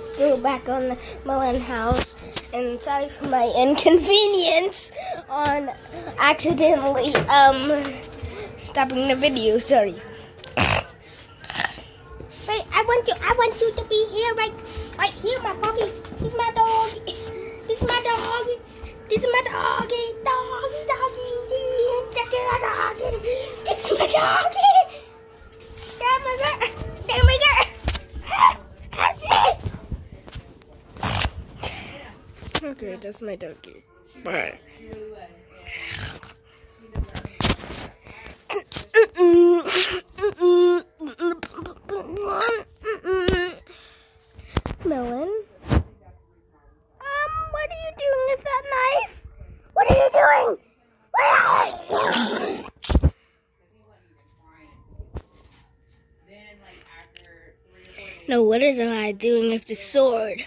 still back on the Mullen house, and sorry for my inconvenience on accidentally um stopping the video. Sorry. Wait, I want you. I want you to be here, right, right here, my puppy. He's my dog. He's my dog. This is my doggy, doggy, doggy, doggy, doggy. This is my doggy. Damn my god. Damn my god. Okay, that's my donkey. Bye. Melon? Um, what are you doing with that knife? What are you doing? no, what is I doing with the sword?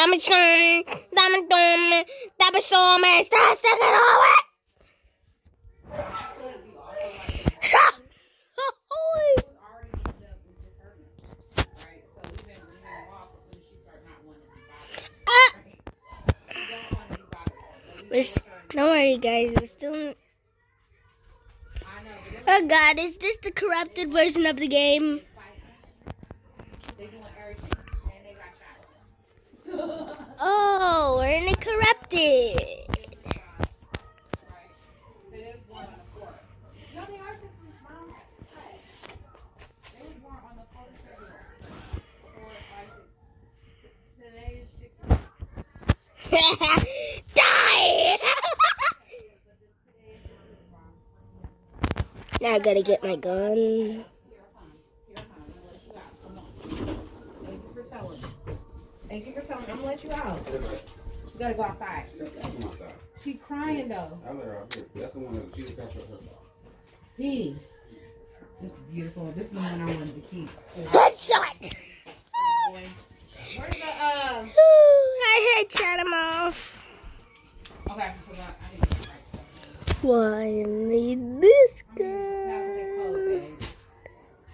Bamachon, Damadom, sucking over. We're st- don't worry, guys. We're still. Oh God, is this the corrupted version of the game? Oh, we're in a corrupted. Die! now I gotta get my gun. Thank you for telling me. Thank you for telling me. I'm gonna let you out. She gotta go outside. Come outside. She crying though. I let her out here. That's the one that she's got her. He. This is beautiful. This is the one I wanted to keep. Headshot! Where's the um? I headshot him off. Okay, hold on. I need to write Finally, this something. That's what they call it, guy.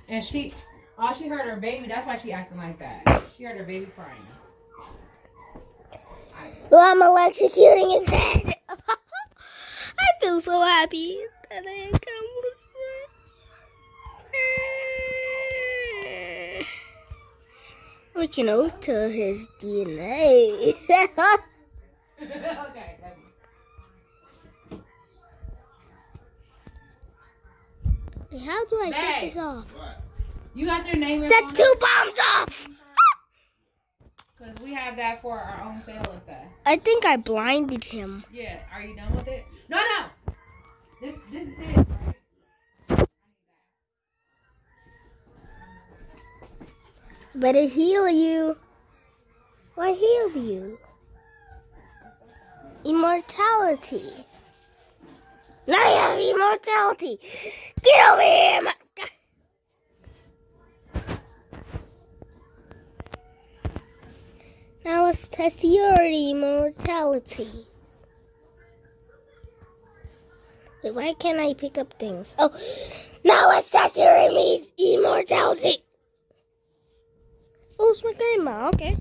And she, all she heard her baby. That's why she acting like that. She heard her baby crying. Well, I'm electrocuting his head. I feel so happy that I accomplished. We can alter his DNA. okay. How do I set this off? You got their name Set two bombs off! Because we have that for our own sale. I think I blinded him. Yeah. Are you done with it? No, no. This, this is it. Right? Better heal you. Why heal you? Immortality. Now you have immortality. Get over here, test your immortality. Wait, why can't I pick up things? Oh, now test your immortality. Oh, it's my grandma. Okay.